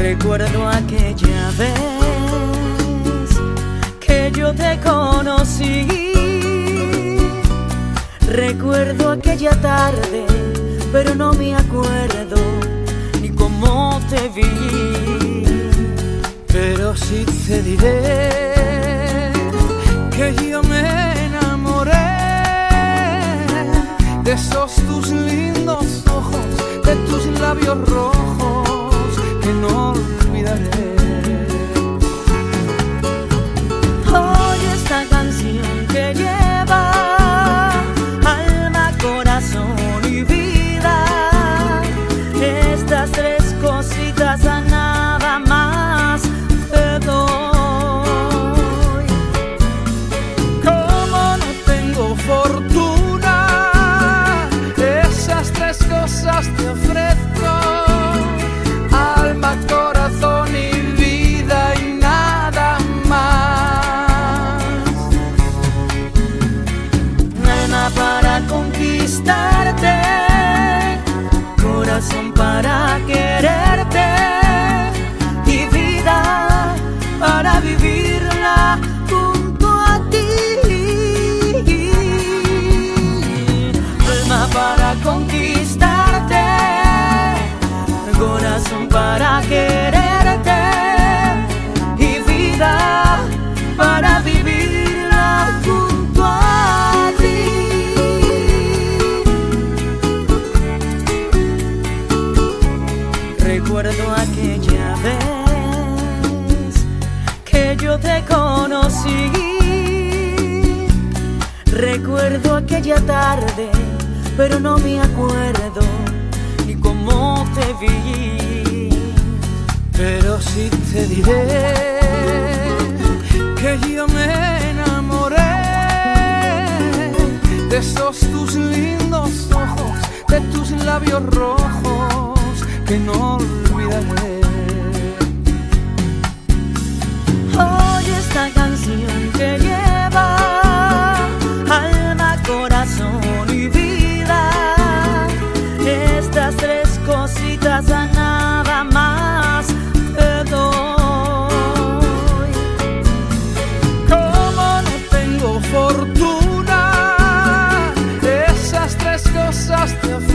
Recuerdo aquella vez que yo te conocí. Recuerdo aquella tarde, pero no me acuerdo ni cómo te vi. Pero sí te diré que yo me enamoré de esos tus lindos ojos, de tus labios rojos que no Recuerdo aquella vez que yo te conocí. Recuerdo aquella tarde, pero no me acuerdo ni cómo te vi. Pero sí te diré que yo me enamoré de esos tus lindos ojos, de tus labios rojos que no olvidaré. Oye esta canción que lleva alma, corazón y vida. Estas tres cositas a nada más te doy. Como no tengo fortuna, esas tres cosas te